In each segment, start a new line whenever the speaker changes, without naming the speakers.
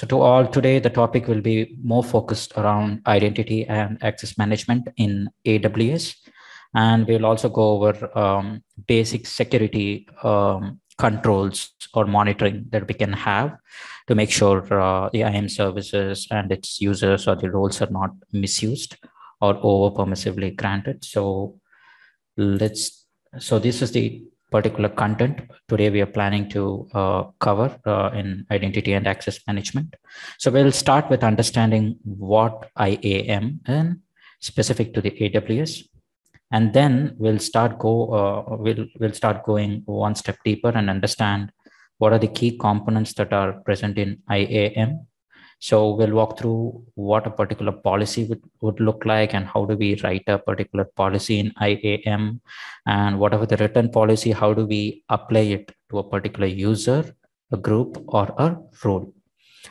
So to all today, the topic will be more focused around identity and access management in AWS. And we'll also go over um, basic security um, controls or monitoring that we can have to make sure uh, the IAM services and its users or the roles are not misused or over permissively granted. So let's, so this is the particular content. Today we are planning to uh, cover uh, in identity and access management. So we'll start with understanding what IAM is specific to the AWS, and then we'll start go uh, we'll we'll start going one step deeper and understand what are the key components that are present in IAM so we'll walk through what a particular policy would, would look like and how do we write a particular policy in IAM and whatever the written policy, how do we apply it to a particular user, a group or a role.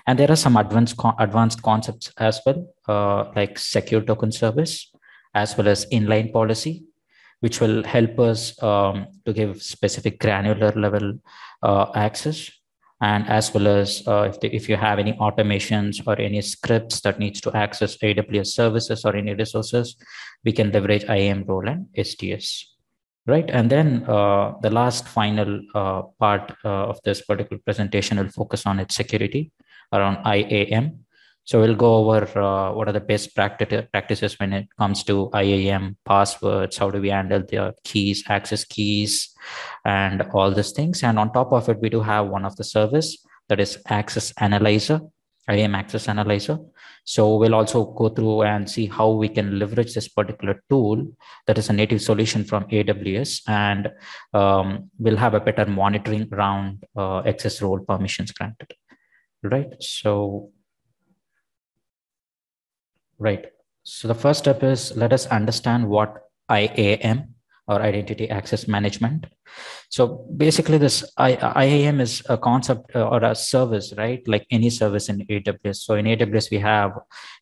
And there are some advanced, advanced concepts as well, uh, like secure token service, as well as inline policy, which will help us um, to give specific granular level uh, access and as well as uh, if, the, if you have any automations or any scripts that needs to access AWS services or any resources, we can leverage IAM role and STS. Right. And then uh, the last final uh, part uh, of this particular presentation will focus on its security around IAM. So we'll go over uh, what are the best practice practices when it comes to IAM passwords, how do we handle the keys, access keys, and all these things. And on top of it, we do have one of the service that is Access Analyzer, IAM Access Analyzer. So we'll also go through and see how we can leverage this particular tool that is a native solution from AWS, and um, we'll have a better monitoring around uh, access role permissions granted. Right. So Right. So the first step is let us understand what IAM or identity access management. So basically this IAM is a concept uh, or a service, right? Like any service in AWS. So in AWS, we have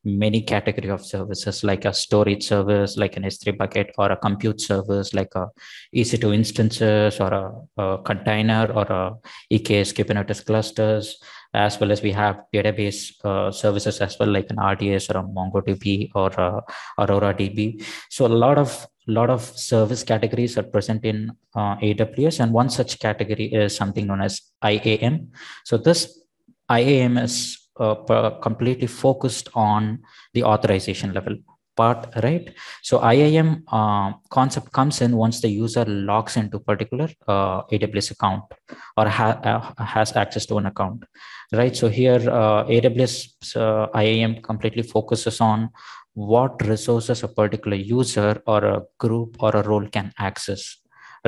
many category of services like a storage service, like an S3 bucket or a compute service, like a EC2 instances or a, a container or a EKS Kubernetes clusters as well as we have database uh, services as well, like an RDS or a MongoDB or a Aurora DB. So a lot of lot of service categories are present in uh, AWS, and one such category is something known as IAM. So this IAM is uh, completely focused on the authorization level part, right? So IAM uh, concept comes in once the user logs into particular uh, AWS account or ha- uh, has access to an account, right? So here uh, AWS uh, IAM completely focuses on what resources a particular user or a group or a role can access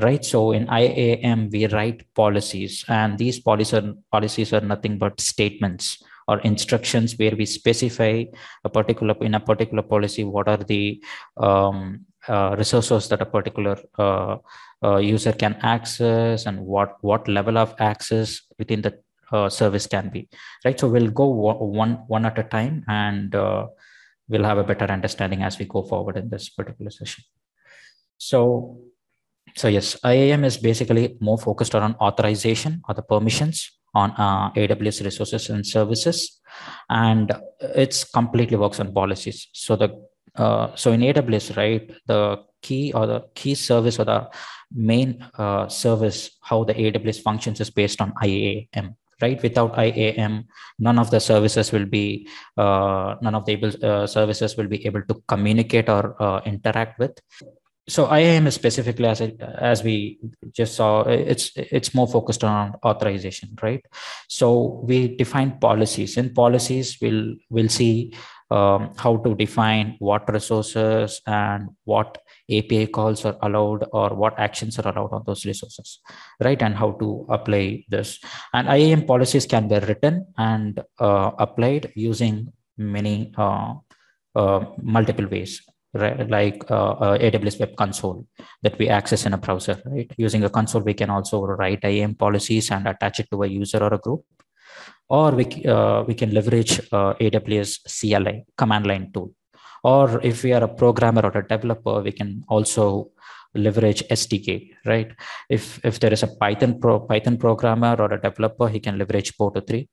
right so in iam we write policies and these policies are, policies are nothing but statements or instructions where we specify a particular in a particular policy what are the um, uh, resources that a particular uh, uh, user can access and what what level of access within the service can be right so we'll go one one at a time and uh, we'll have a better understanding as we go forward in this particular session so so yes iam is basically more focused on authorization or the permissions on uh, AWS resources and services, and it's completely works on policies. So the uh, so in AWS, right, the key or the key service or the main uh, service how the AWS functions is based on IAM. Right, without IAM, none of the services will be, uh, none of the able, uh, services will be able to communicate or uh, interact with so IAM is specifically as I, as we just saw, it's it's more focused on authorization, right? So we define policies. In policies, we'll we'll see um, how to define what resources and what API calls are allowed or what actions are allowed on those resources, right? And how to apply this. And IAM policies can be written and uh, applied using many uh, uh, multiple ways right, like uh, AWS Web Console that we access in a browser, right? Using a console, we can also write IAM policies and attach it to a user or a group. Or we, uh, we can leverage uh, AWS CLI, command line tool. Or if we are a programmer or a developer, we can also leverage SDK, right? If if there is a Python pro Python programmer or a developer, he can leverage Boto3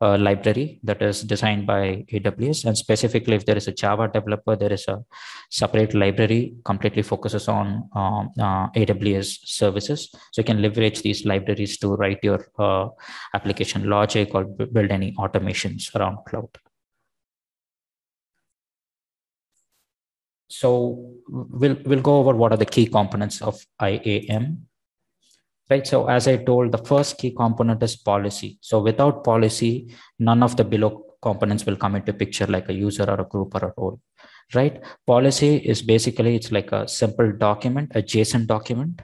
uh, library that is designed by AWS. And specifically, if there is a Java developer, there is a separate library completely focuses on um, uh, AWS services. So you can leverage these libraries to write your uh, application logic or build any automations around cloud. So we'll we'll go over what are the key components of IAM right? So as i told the first key component is policy. So without policy none of the below components will come into picture like a user or a group or a role. Right? Policy is basically it's like a simple document a json document.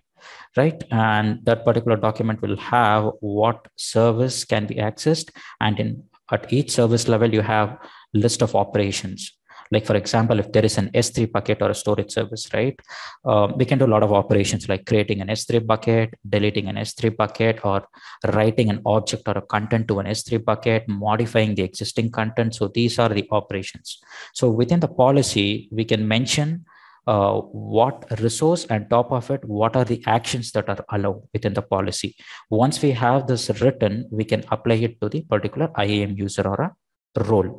Right? And that particular document will have what service can be accessed. And in at each service level you have list of operations like for example, if there is an S3 bucket or a storage service, right? Uh, we can do a lot of operations like creating an S3 bucket, deleting an S3 bucket, or writing an object or a content to an S3 bucket, modifying the existing content. So these are the operations. So within the policy, we can mention uh, what resource and top of it what are the actions that are allowed within the policy once we have this written we can apply it to the particular iam user or a role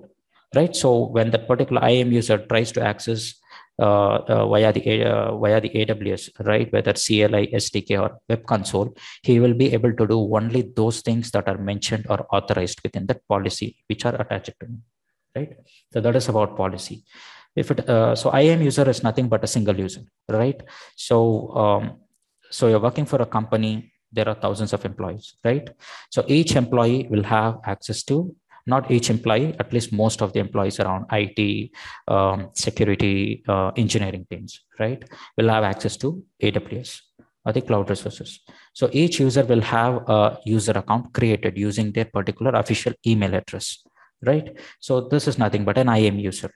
right? So when that particular IAM user tries to access uh, uh, via the uh, via the AWS, right, whether CLI, SDK, or Web Console, he will be able to do only those things that are mentioned or authorized within that policy, which are attached to him, right? So that is about policy. If it uh, so, IAM user is nothing but a single user, right? So um, so you're working for a company there are thousands of employees right so each employee will have access to not each employee, at least most of the employees around IT, um, security, uh, engineering teams, right, will have access to AWS or the cloud resources. So each user will have a user account created using their particular official email address, right? So this is nothing but an IAM user.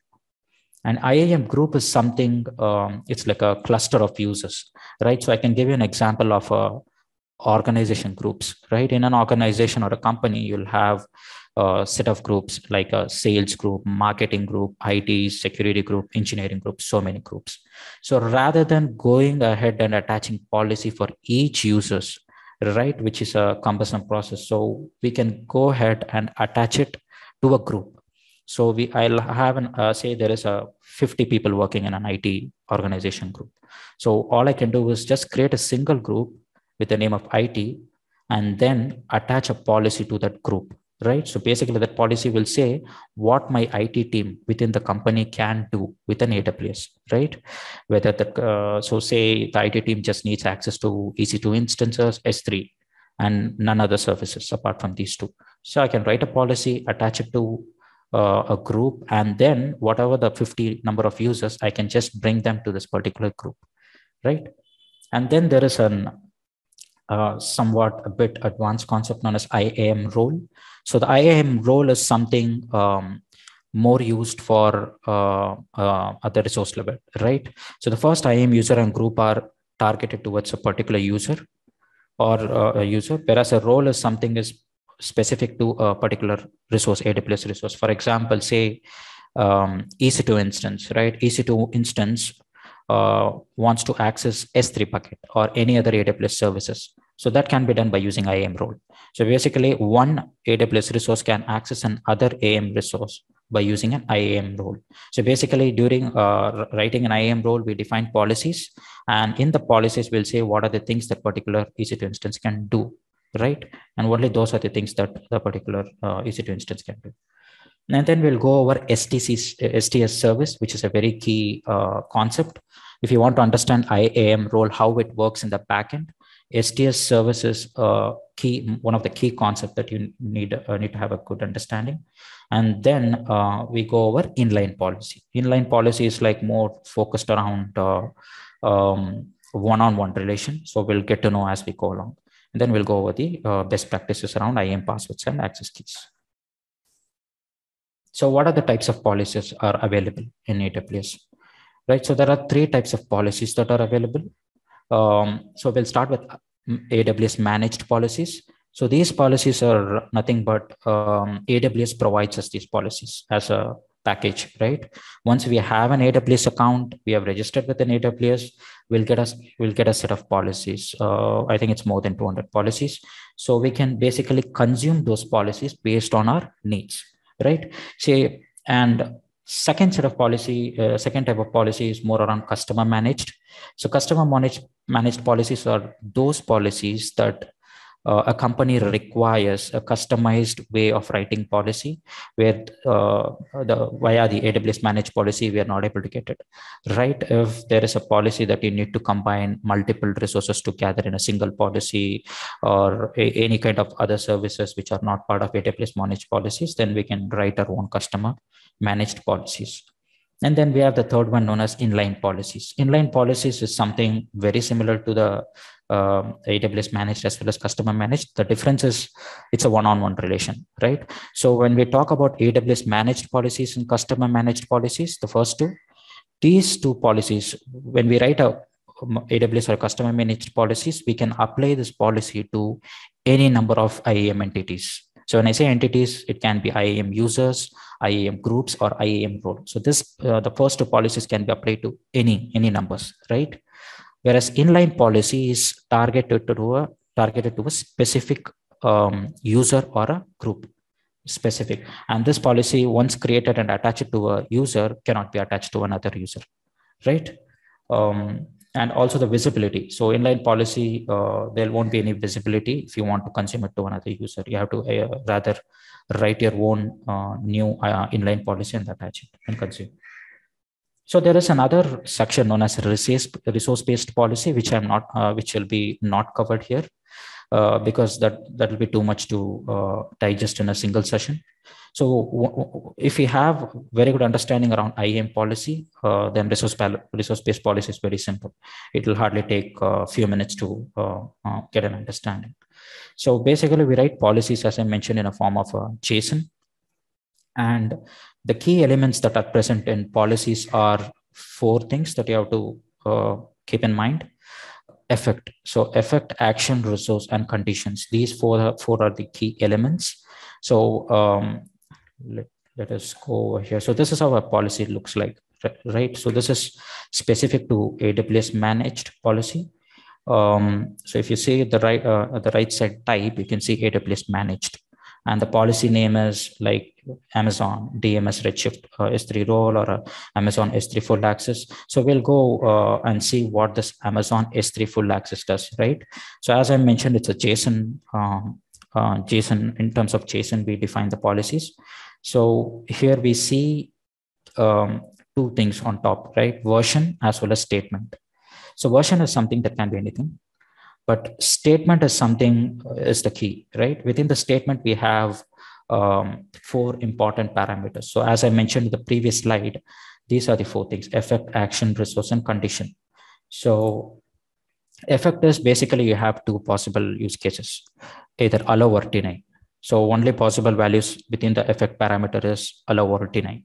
An IAM group is something, um, it's like a cluster of users, right? So I can give you an example of a organization groups, right? In an organization or a company, you'll have a set of groups like a sales group, marketing group, IT, security group, engineering group, so many groups. So rather than going ahead and attaching policy for each users, right, which is a cumbersome process, so we can go ahead and attach it to a group. So we, I'll have an uh, say there is a 50 people working in an IT organization group. So all I can do is just create a single group with the name of IT and then attach a policy to that group right? So basically that policy will say what my it team within the company can do with an aws right? Whether the uh, so say the it team just needs access to ec2 instances s3 and none other services apart from these two. So i can write a policy attach it to uh, a group and then whatever the 50 number of users i can just bring them to this particular group right? And then there is an somewhat a bit advanced concept known as IAM role. So the IAM role is something um, more used for uh, uh, the resource level, right? So the first IAM user and group are targeted towards a particular user or uh, a user, whereas a role is something is specific to a particular resource, AWS resource. For example, say um, EC2 instance, right? EC2 instance uh, wants to access S3 bucket or any other AWS services. So that can be done by using IAM role. So basically, one AWS resource can access an other AM resource by using an IAM role. So basically, during uh, writing an IAM role, we define policies, and in the policies, we'll say what are the things that particular EC2 instance can do, right? And only those are the things that the particular uh, EC2 instance can do. And then we'll go over STC, STS service, which is a very key uh, concept. If you want to understand IAM role, how it works in the backend, STS services uh, key one of the key concepts that you need uh, need to have a good understanding. And then uh, we go over inline policy. Inline policy is like more focused around uh, um, one-on-one relation. So we'll get to know as we go along. And then we'll go over the uh, best practices around IAM passwords and access keys. So what are the types of policies are available in AWS? Right. So there are three types of policies that are available. Um, so we'll start with AWS managed policies. So these policies are nothing but um, AWS provides us these policies as a package, right? Once we have an AWS account, we have registered with an AWS, we'll get us we'll get a set of policies. Uh, I think it's more than 200 policies. So we can basically consume those policies based on our needs, right? Say and second set of policy, uh, second type of policy is more around customer managed. So customer managed managed policies are those policies that uh, a company requires a customized way of writing policy where uh, the via the aws managed policy we are not able to get it. Right if there is a policy that you need to combine multiple resources together in a single policy or a, any kind of other services which are not part of aws managed policies then we can write our own customer managed policies and then we have the third one known as inline policies. Inline policies is something very similar to the uh, um, AWS managed as well as customer managed. The difference is it's a one-on-one relation, right? So when we talk about AWS managed policies and customer managed policies, the first two, these two policies, when we write a um, AWS or customer managed policies, we can apply this policy to any number of IAM entities. So when I say entities, it can be IAM users, IAM groups, or IAM role. So this, uh, the first two policies can be applied to any any numbers, right? Whereas inline policy is targeted to a targeted to a specific um, user or a group specific. And this policy, once created and attached to a user, cannot be attached to another user, right? Um, and also the visibility. So inline policy, uh, there won't be any visibility if you want to consume it to another user. You have to uh, rather write your own uh, new uh, inline policy and attach it and consume. So there is another section known as resource-based policy, which I'm not, uh, which will be not covered here, uh, because that that will be too much to uh, digest in a single session. So if we have very good understanding around IAM policy, uh, then resource resource-based policy is very simple. It will hardly take a few minutes to uh, uh, get an understanding. So basically, we write policies, as I mentioned, in a form of a JSON. And the key elements that are present in policies are four things that you have to uh, keep in mind effect. So effect action resource and conditions. These four four are the key elements. So um, let, let us go over here. So this is how a policy looks like right? So this is specific to aws managed policy. Um, so if you see the right uh, the right side type you can see aws managed. And the policy name is like Amazon DMS Redshift uh, S3 role or uh, Amazon S3 full access. So we'll go uh, and see what this Amazon S3 full access does, right? So as I mentioned, it's a JSON, um, uh, JSON in terms of JSON, we define the policies. So here we see um, two things on top, right? Version as well as statement. So version is something that can be anything but statement is something uh, is the key right within the statement we have um, four important parameters. So as i mentioned in the previous slide these are the four things effect action resource and condition. So effect is basically you have two possible use cases either allow or deny. So only possible values within the effect parameter is allow or deny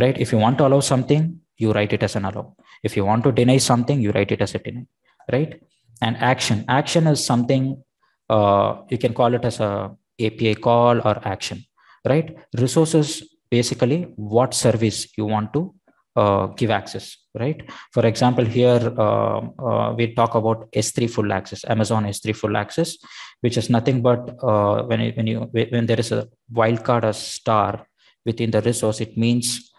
right? If you want to allow something you write it as an allow. If you want to deny something you write it as a deny right? And action action is something uh, you can call it as a api call or action right? Resources basically what service you want to uh, give access right? For example here uh, uh we talk about s3 full access amazon s3 full access which is nothing but uh, when, when you when there is a wildcard or star within the resource it means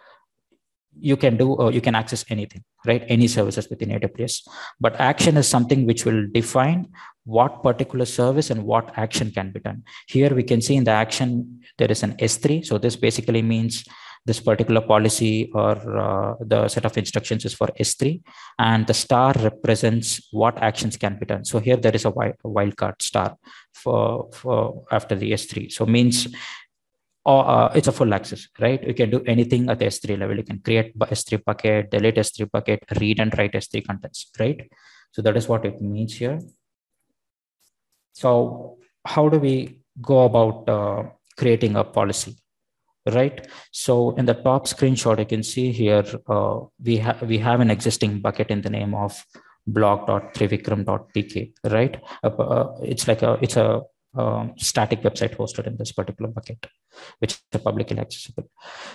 you can do uh, you can access anything right? Any services within aws but action is something which will define what particular service and what action can be done. Here we can see in the action there is an s3 so this basically means this particular policy or uh, the set of instructions is for s3 and the star represents what actions can be done. So here there is a wildcard star for, for after the s3 so means or uh, it's a full access, right? You can do anything at the S3 level. You can create S3 bucket, delete S3 bucket, read and write S3 contents, right? So that is what it means here. So how do we go about uh, creating a policy, right? So in the top screenshot, you can see here, uh, we, have we have an existing bucket in the name of blog.trivikram.tk, right? Uh, uh, it's like a, it's a um, static website hosted in this particular bucket, which is publicly accessible.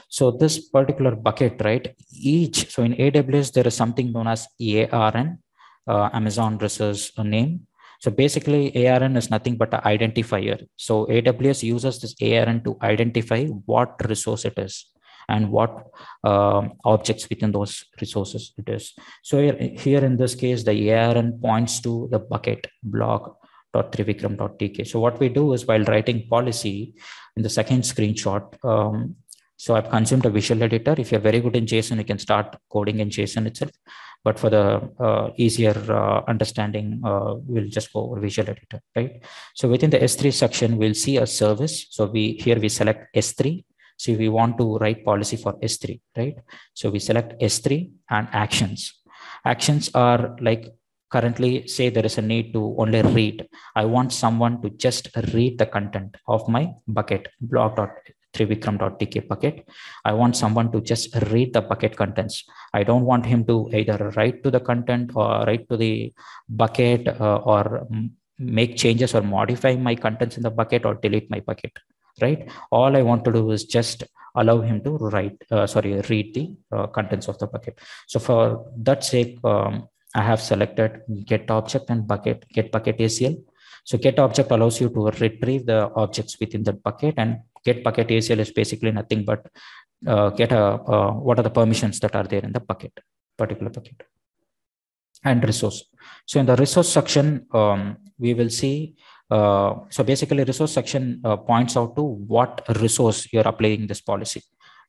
So this particular bucket, right? Each, so in AWS, there is something known as ARN, uh, Amazon Resource Name. So basically ARN is nothing but an identifier. So AWS uses this ARN to identify what resource it is and what uh, objects within those resources it is. So here, here in this case, the ARN points to the bucket blog trivikram.tk. So what we do is while writing policy in the second screenshot, um, so I've consumed a visual editor. If you're very good in JSON, you can start coding in JSON itself. But for the uh, easier uh, understanding, uh, we'll just go over visual editor, right? So within the S3 section, we'll see a service. So we here we select S3. So we want to write policy for S3, right? So we select S3 and actions. Actions are like currently say there is a need to only read. I want someone to just read the content of my bucket blog blog.trivikram.tk bucket. I want someone to just read the bucket contents. I don't want him to either write to the content or write to the bucket uh, or make changes or modify my contents in the bucket or delete my bucket right all i want to do is just allow him to write uh, sorry read the uh, contents of the bucket so for that sake um, I have selected get object and bucket, get bucket ACL. So get object allows you to retrieve the objects within that bucket and get bucket ACL is basically nothing but uh, get a, uh, what are the permissions that are there in the bucket, particular bucket and resource. So in the resource section, um, we will see, uh, so basically resource section uh, points out to what resource you're applying this policy,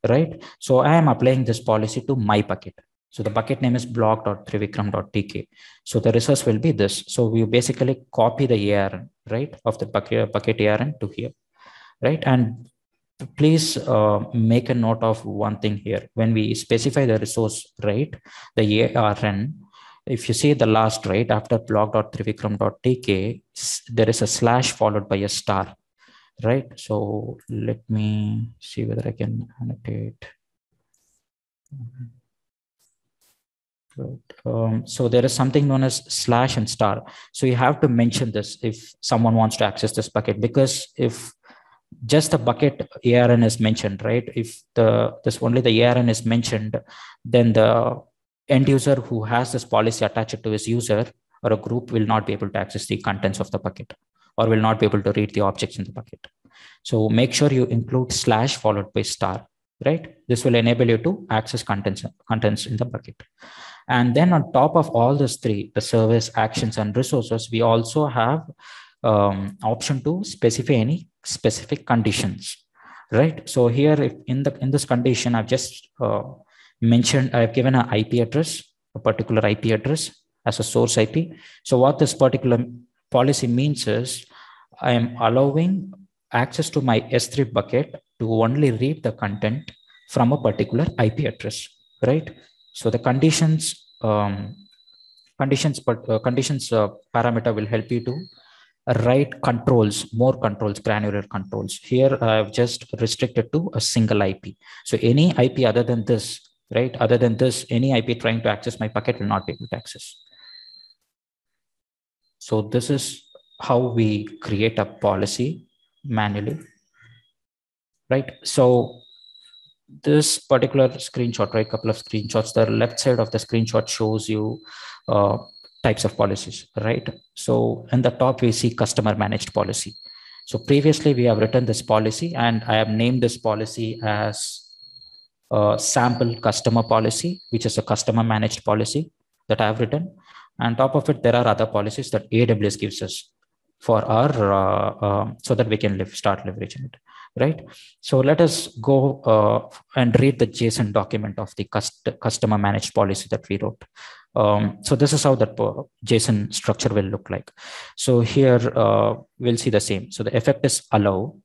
right? So I am applying this policy to my bucket. So the bucket name is blog.trivikram.tk. So the resource will be this. So we basically copy the ARN, right, of the bucket, bucket ARN to here, right? And please uh, make a note of one thing here. When we specify the resource, right, the ARN, if you see the last, right, after blog.trivikram.tk, there is a slash followed by a star, right? So let me see whether I can annotate. Mm -hmm. Um, so there is something known as slash and star. So you have to mention this if someone wants to access this bucket, because if just the bucket ARN is mentioned, right? If the this only the ARN is mentioned, then the end user who has this policy attached to his user or a group will not be able to access the contents of the bucket or will not be able to read the objects in the bucket. So make sure you include slash followed by star, right? This will enable you to access contents, contents in the bucket. And then on top of all these three, the service, actions, and resources, we also have um, option to specify any specific conditions, right? So here in the in this condition, I've just uh, mentioned, I've given an IP address, a particular IP address as a source IP. So what this particular policy means is I am allowing access to my S3 bucket to only read the content from a particular IP address, right? So the conditions um, conditions but uh, conditions uh, parameter will help you to write controls, more controls, granular controls. Here I've just restricted to a single IP. So any IP other than this, right? Other than this, any IP trying to access my bucket will not be able to access. So this is how we create a policy manually, right? So this particular screenshot, right? Couple of screenshots. The left side of the screenshot shows you uh, types of policies, right? So in the top, we see customer managed policy. So previously we have written this policy and I have named this policy as a sample customer policy, which is a customer managed policy that I have written. And top of it, there are other policies that AWS gives us for our, uh, uh, so that we can live, start leveraging it right? So let us go uh, and read the JSON document of the cust customer managed policy that we wrote. Um, so this is how that uh, JSON structure will look like. So here uh, we'll see the same. So the effect is allow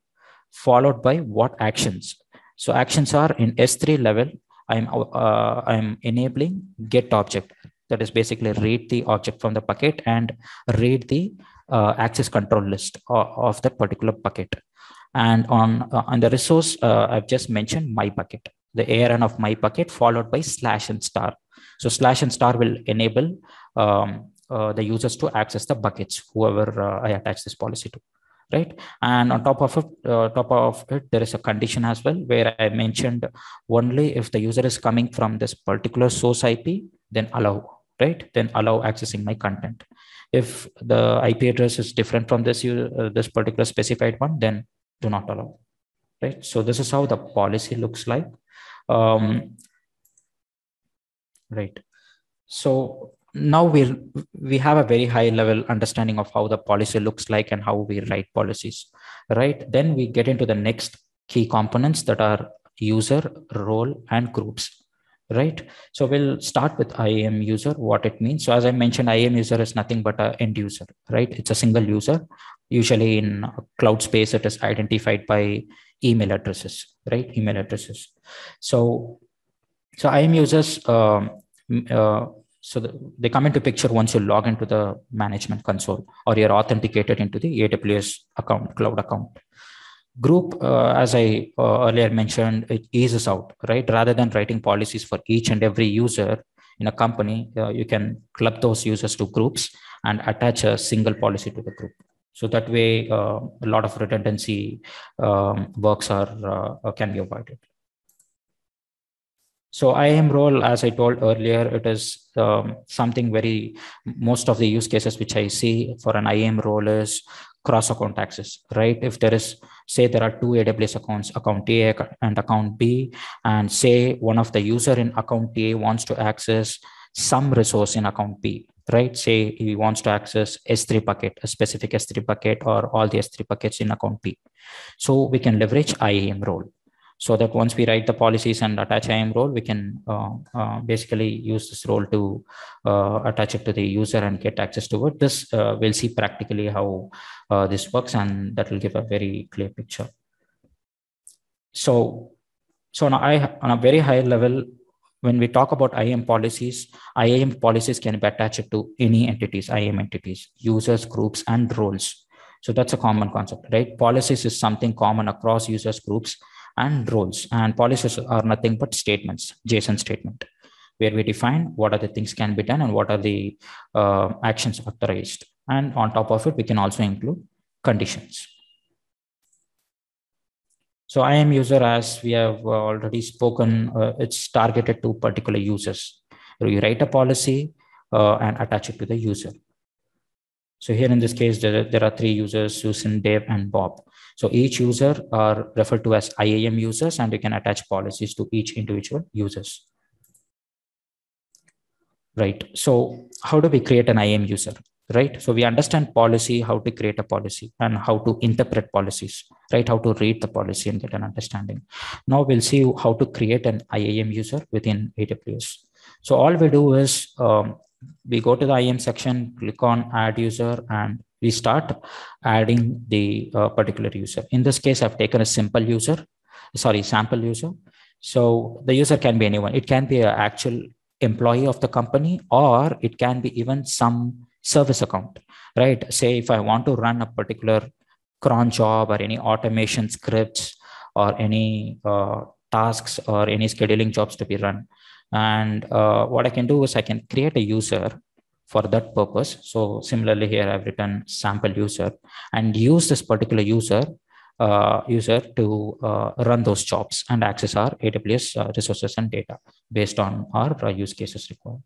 followed by what actions. So actions are in S3 level. I'm uh, I'm enabling get object. That is basically read the object from the bucket and read the uh, access control list of, of that particular bucket. And on, uh, on the resource, uh, I've just mentioned my bucket, the ARN of my bucket followed by slash and star. So slash and star will enable um, uh, the users to access the buckets, whoever uh, I attach this policy to, right? And on top of it, uh, top of it, there is a condition as well where I mentioned only if the user is coming from this particular source IP, then allow, right? Then allow accessing my content. If the IP address is different from this uh, this particular specified one, then do not allow, right? So this is how the policy looks like. Um, right. So now we we have a very high level understanding of how the policy looks like and how we write policies right then we get into the next key components that are user role and groups right so we'll start with iam user what it means so as i mentioned iam user is nothing but a end user right it's a single user usually in cloud space it is identified by email addresses right email addresses so so iam users um, uh, so the, they come into picture once you log into the management console or you're authenticated into the AWS account, cloud account. Group, uh, as I uh, earlier mentioned, it eases out, right? Rather than writing policies for each and every user in a company, uh, you can club those users to groups and attach a single policy to the group. So that way, uh, a lot of redundancy um, works are uh, can be avoided. So IAM role, as I told earlier, it is um, something very, most of the use cases which I see for an IAM role is cross account access, right? If there is, say there are two AWS accounts, account A and account B, and say one of the user in account A wants to access some resource in account B, right? Say he wants to access S3 bucket, a specific S3 bucket or all the S3 buckets in account B. So we can leverage IAM role so that once we write the policies and attach IAM role, we can uh, uh, basically use this role to uh, attach it to the user and get access to it. This uh, we'll see practically how uh, this works, and that will give a very clear picture. So, so on a, on a very high level, when we talk about IAM policies, IAM policies can be attached to any entities, IAM entities, users, groups, and roles. So that's a common concept, right? Policies is something common across users, groups, and roles. And policies are nothing but statements, JSON statement, where we define what are the things can be done and what are the uh, actions authorized. And on top of it, we can also include conditions. So IAM user, as we have already spoken, uh, it's targeted to particular users. You write a policy uh, and attach it to the user. So here in this case, there, there are three users, Susan, Dave, and Bob. So each user are referred to as IAM users, and you can attach policies to each individual users. Right. So how do we create an IAM user? Right. So we understand policy, how to create a policy and how to interpret policies, right? How to read the policy and get an understanding. Now we'll see how to create an IAM user within AWS. So all we do is um, we go to the IAM section, click on add user and we start adding the uh, particular user. In this case, I've taken a simple user, sorry, sample user. So the user can be anyone. It can be an actual employee of the company, or it can be even some service account, right? Say if I want to run a particular cron job or any automation scripts or any uh, tasks or any scheduling jobs to be run. And uh, what I can do is I can create a user for that purpose. So similarly here I've written sample user and use this particular user user to uh, run those jobs and access our AWS uh, resources and data based on our uh, use cases required.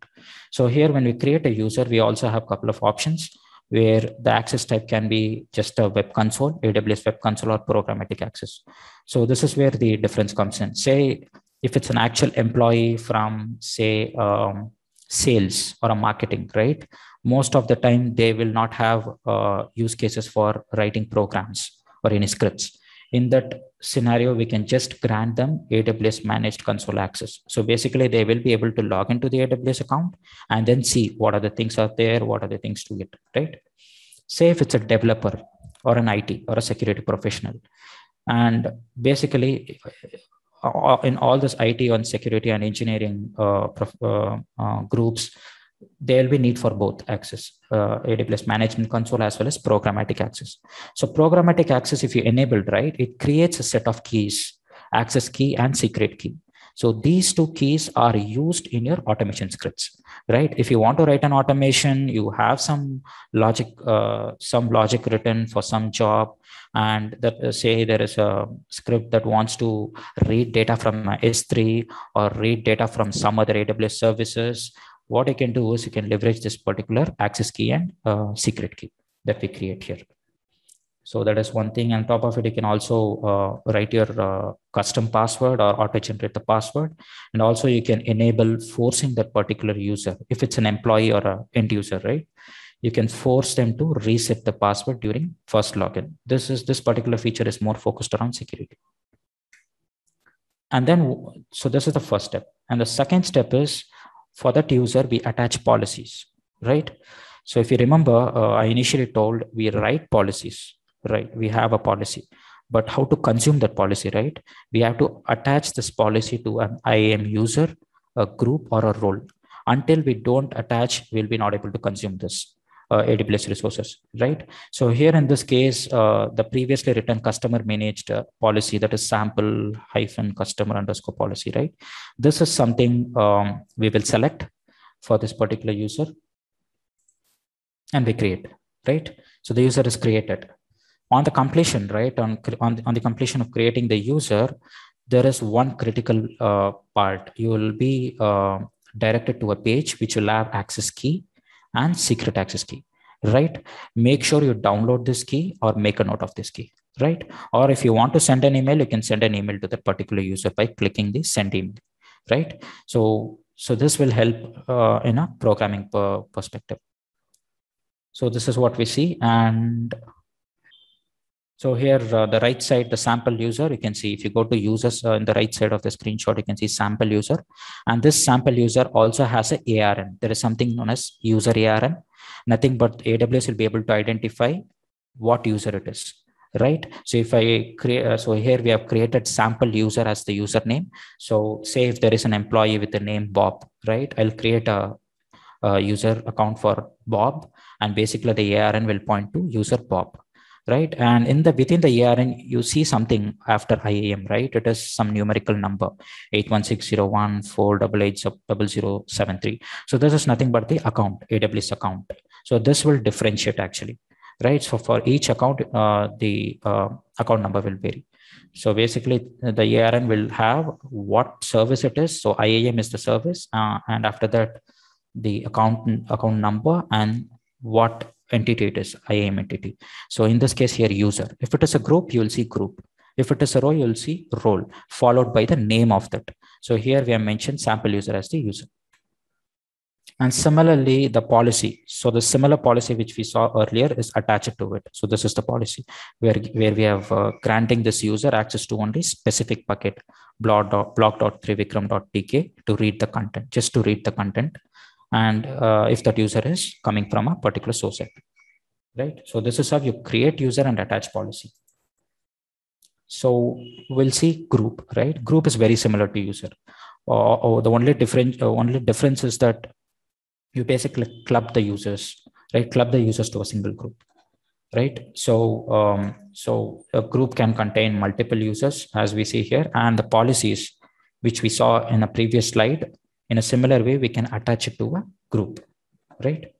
So here when we create a user, we also have a couple of options where the access type can be just a web console, AWS web console or programmatic access. So this is where the difference comes in. Say if it's an actual employee from say um, sales or a marketing right most of the time they will not have uh, use cases for writing programs or any scripts. In that scenario we can just grant them aws managed console access. So basically they will be able to log into the aws account and then see what are the things out there what are the things to get right? Say if it's a developer or an it or a security professional. And basically in all this IT and security and engineering uh, uh, uh, groups, there will be need for both access, uh, AWS Management Console as well as programmatic access. So programmatic access, if you enabled, right, it creates a set of keys, access key and secret key. So these two keys are used in your automation scripts, right? If you want to write an automation, you have some logic, uh, some logic written for some job, and that uh, say there is a script that wants to read data from S3 or read data from some other AWS services. What you can do is you can leverage this particular access key and uh, secret key that we create here. So that is one thing. On top of it, you can also uh, write your uh, custom password or auto generate the password. And also you can enable forcing that particular user. If it's an employee or an end user, right? You can force them to reset the password during first login. This is this particular feature is more focused around security. And then, so this is the first step. And the second step is for that user, we attach policies, right? So if you remember, uh, I initially told we write policies right? We have a policy but how to consume that policy right? We have to attach this policy to an iam user a group or a role. Until we don't attach we'll be not able to consume this uh, AWS resources, right? So here in this case, uh, the previously written customer managed uh, policy that is sample hyphen customer underscore policy, right? This is something um, we will select for this particular user and we create, right? So the user is created on the completion, right, on, on, on the completion of creating the user, there is one critical uh, part. You will be uh, directed to a page which will have access key and secret access key, right? Make sure you download this key or make a note of this key, right? Or if you want to send an email, you can send an email to that particular user by clicking the send email, right? So, so this will help uh, in a programming per perspective. So this is what we see. And so here, uh, the right side, the sample user, you can see if you go to users uh, in the right side of the screenshot, you can see sample user. And this sample user also has a ARN. There is something known as user ARN. Nothing but AWS will be able to identify what user it is, right? So if I create, uh, so here we have created sample user as the username. So say if there is an employee with the name Bob, right? I'll create a, a user account for Bob. And basically the ARN will point to user Bob right? And in the within the ARN, you see something after IAM, right? It is some numerical number, 81601488073. So this is nothing but the account, AWS account. So this will differentiate actually, right? So for each account, uh, the uh, account number will vary. So basically, the ARN will have what service it is. So IAM is the service, uh, and after that, the account account number and what entity it is, IAM entity. So in this case here, user. If it is a group, you will see group. If it is a row, you'll see role, followed by the name of that. So here we have mentioned sample user as the user. And similarly, the policy. So the similar policy which we saw earlier is attached to it. So this is the policy where, where we have uh, granting this user access to only specific bucket blog.trivikram.tk to read the content, just to read the content and uh, if that user is coming from a particular source IP, right? So this is how you create user and attach policy. So we'll see group, right? Group is very similar to user. Or, or the only different uh, only difference is that you basically club the users, right? Club the users to a single group, right? So um, so a group can contain multiple users, as we see here, and the policies which we saw in a previous slide in a similar way, we can attach it to a group, right?